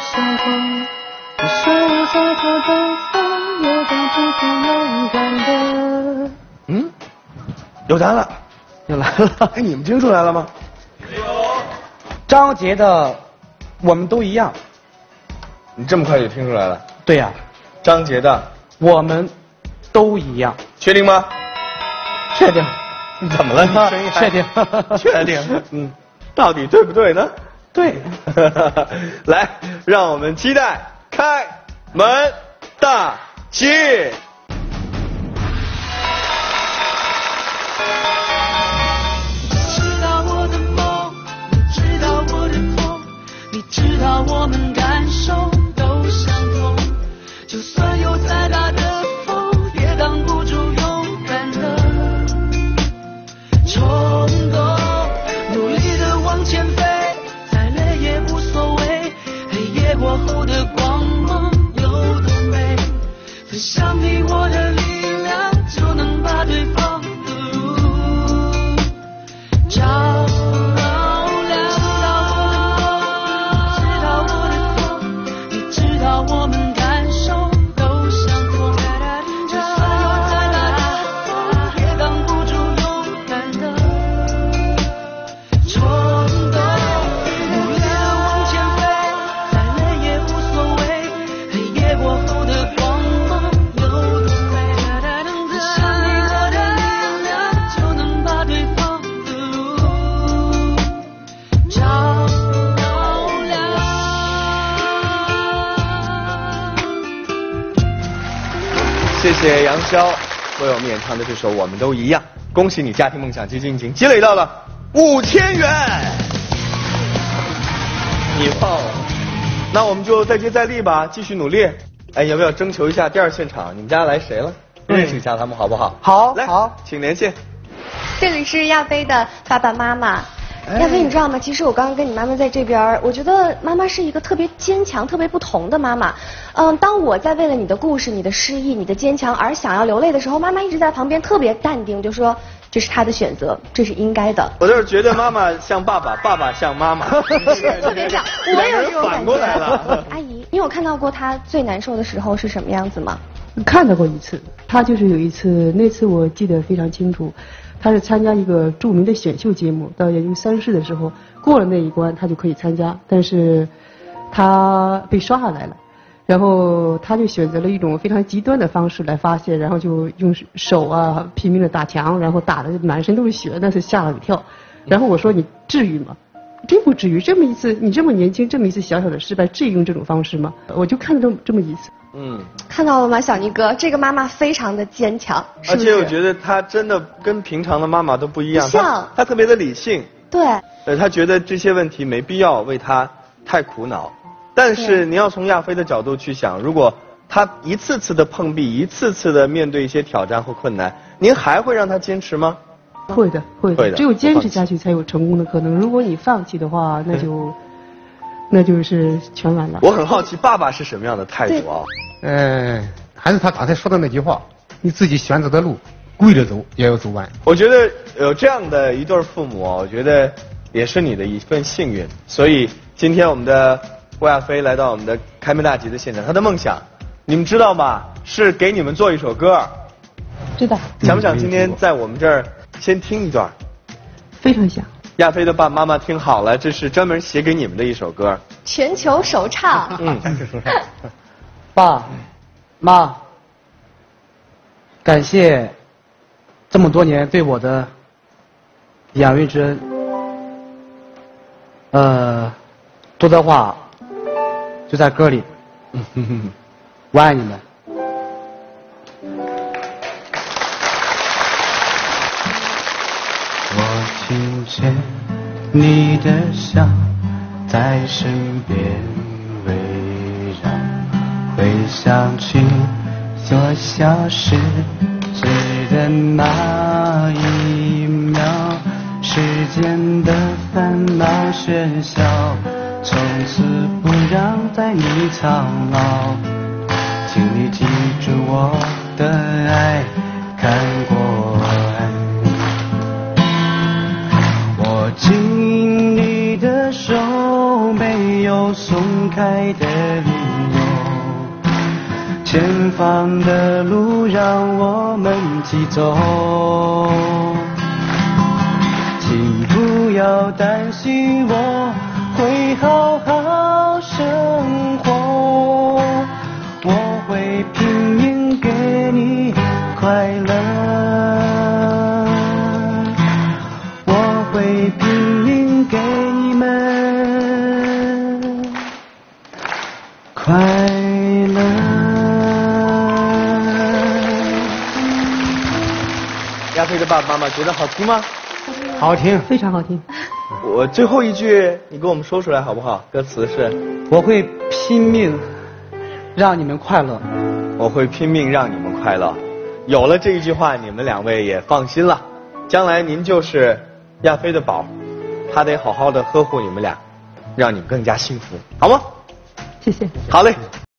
相同，只是我想做北风，有种只听勇敢的。嗯，有答案了，又来了。哎，你们听出来了吗？有张杰的《我们都一样》。你这么快就听出来了？对呀、张杰的，我们都一样。确定吗？确定。怎么了？你确定确定。嗯，到底对不对呢？对。来，让我们期待开门大吉。想你我。谢谢杨潇为我们演唱的这首《我们都一样》，恭喜你家庭梦想基金已经积累到了五千元，你棒！那我们就再接再厉吧，继续努力。哎，要不要征求一下第二现场？你们家来谁了？认识一下他们好不好？好来，好好，请连线。这里是亚飞的爸爸妈妈。哎亚飞，你知道吗？其实我刚刚跟你妈妈在这边，我觉得妈妈是一个特别坚强、特别不同的妈妈。嗯，当我在为了你的故事、你的失意、你的坚强而想要流泪的时候，妈妈一直在旁边特别淡定，就说这是她的选择，这是应该的。我就是觉得妈妈像爸爸，爸爸像妈妈。是特别像，我也有这种感觉。反过来了。阿姨，你有看到过她最难受的时候是什么样子吗？看到过一次，他就是有一次，那次我记得非常清楚，他是参加一个著名的选秀节目，到研究三试的时候过了那一关，他就可以参加，但是他被刷下来了，然后他就选择了一种非常极端的方式来发泄，然后就用手啊拼命的打墙，然后打的满身都是血，那是吓了一跳。然后我说你至于吗？真不至于，这么一次你这么年轻，这么一次小小的失败，至于用这种方式吗？我就看到这么这么一次。嗯，看到了吗，小尼哥？这个妈妈非常的坚强，是而？且我觉得她真的跟平常的妈妈都不一样，像她特别的理性。对。呃，她觉得这些问题没必要为她太苦恼，但是对你要从亚飞的角度去想，如果他一次次的碰壁，一次次的面对一些挑战和困难，您还会让他坚持吗？会的，会会的只有坚持下去才有成功的可能。如果你放弃的话，那就那就是全完了。我很好奇，爸爸是什么样的态度啊？嗯，还是他刚才说的那句话，你自己选择的路，跪着走也要走完。我觉得有这样的一对父母啊，我觉得也是你的一份幸运。所以今天我们的郭亚飞来到我们的开门大吉的现场，他的梦想，你们知道吗？是给你们做一首歌。知道，想不想今天在我们这儿先听一段？非常想。亚飞的爸爸妈妈听好了，这是专门写给你们的一首歌。全球首唱。嗯，爸妈，感谢这么多年对我的养育之恩。呃，多的话就在歌里。我爱你们。听见你的笑在身边围绕，回想起所消失时的那一秒，时间的烦恼喧嚣，从此不让在你苍老。请你记住我的爱，看过前方的路让我们一起走，请不要担心，我会好好生活，亚飞的爸爸妈妈觉得好听吗？好听。非常好听。我最后一句你给我们说出来好不好？歌词是我会拼命让你们快乐。我会拼命让你们快乐。有了这一句话，你们两位也放心了，将来您就是亚飞的宝，他得好好的呵护你们俩，让你们更加幸福，好吗？谢谢。好嘞，